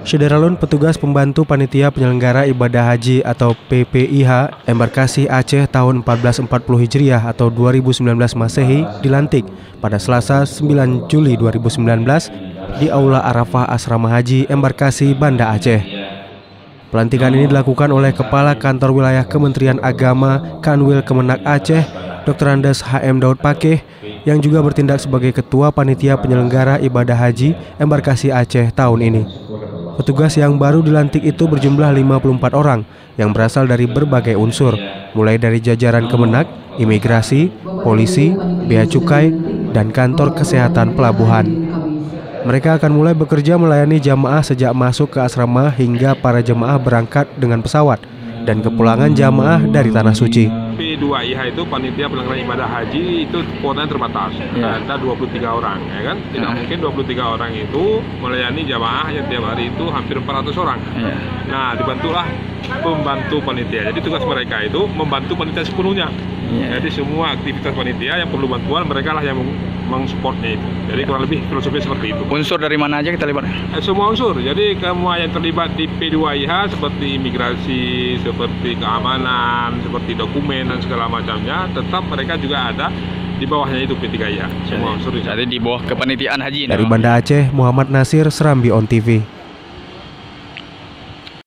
Syederalun petugas pembantu panitia penyelenggara ibadah haji atau PPIH embarkasi Aceh tahun 1440 Hijriah atau 2019 Masehi dilantik pada Selasa 9 Juli 2019 di Aula Arafah Asrama Haji Embarkasi Banda Aceh. Pelantikan ini dilakukan oleh Kepala Kantor Wilayah Kementerian Agama Kanwil Kemenak Aceh, Dr. Andes HM Daud Pakeh, yang juga bertindak sebagai Ketua Panitia Penyelenggara Ibadah Haji Embarkasi Aceh tahun ini. Petugas yang baru dilantik itu berjumlah 54 orang yang berasal dari berbagai unsur, mulai dari jajaran Kemenak, imigrasi, polisi, bea cukai, dan kantor kesehatan pelabuhan. Mereka akan mulai bekerja melayani jamaah sejak masuk ke asrama hingga para jemaah berangkat dengan pesawat dan kepulangan jamaah dari tanah suci. P2IH itu panitia penyelenggaraan ibadah haji itu kuotanya terbatas. Ya. Ada 23 orang ya kan. Tidak ya. mungkin 23 orang itu melayani jamaah yang tiap hari itu hampir 400 orang. Ya. Nah, dibantulah pembantu panitia. Jadi tugas mereka itu membantu panitia sepenuhnya. Ya. Jadi semua aktivitas panitia yang perlu bantuan mereka lah yang mengsupportnya itu. Jadi kurang lebih filosofi seperti itu. Unsur dari mana aja kita libat? Eh, semua unsur. Jadi semua yang terlibat di P2IH seperti imigrasi, seperti keamanan, seperti dokumen dan segala macamnya, tetap mereka juga ada di bawahnya itu P3IH. Semua unsur. Jadi di bawah kepanitiaan haji. Dari Banda Aceh, Muhammad Nasir, Serambi On TV.